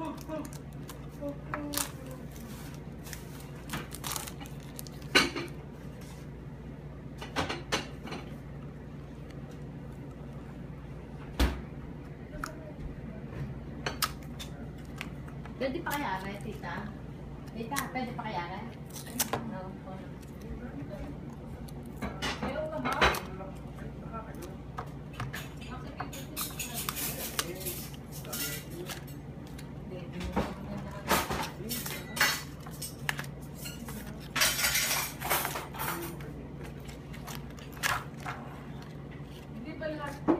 Pwede pa kaya, Re, tita? Tita, pwede pa kaya? No, po. like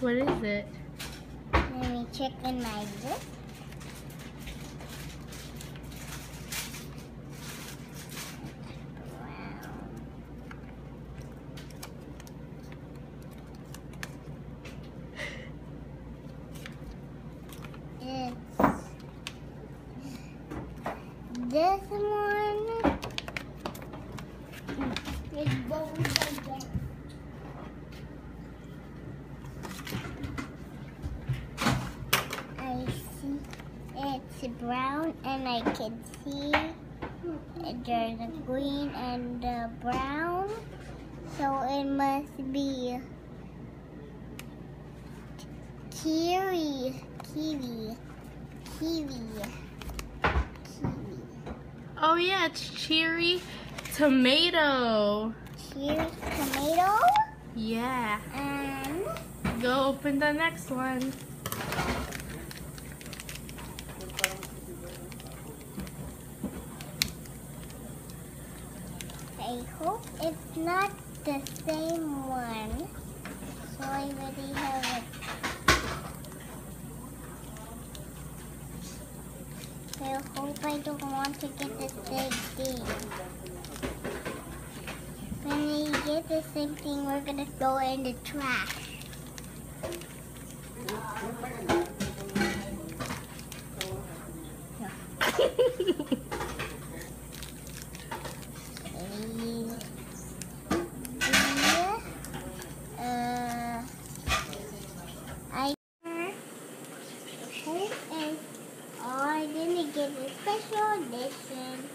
What is it? Let me check in my book. This one. It's bold again. I see it's brown and I can see there's a green and the brown. So it must be kiwi, kiwi, kiwi, kiwi. Oh yeah, it's cherry tomato. Cherry tomato Yeah. and Go open the next one. I hope it's not the same one. So I already have it. I hope I don't want to get the same thing. When we get the same thing, we're gonna throw it in the trash. school and I didn't get a special edition.